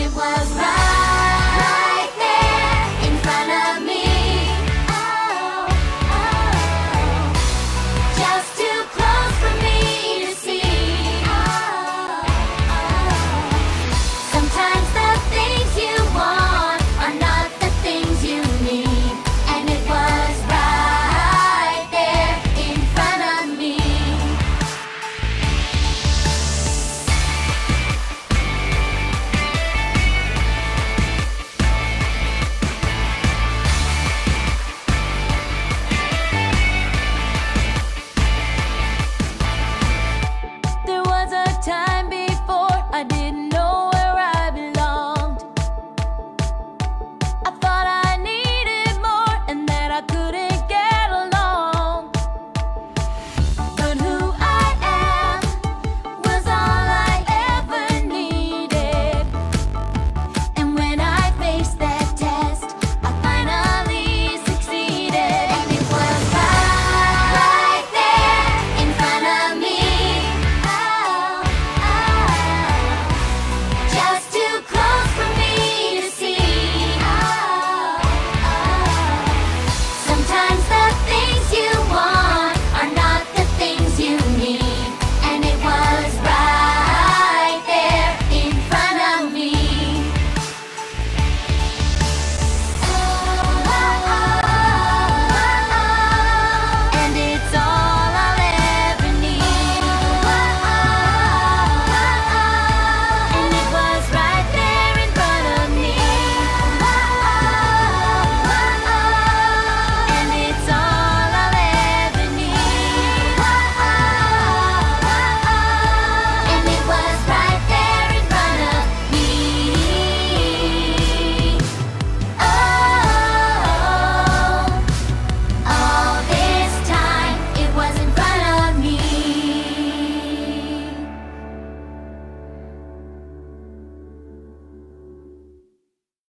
Antiguas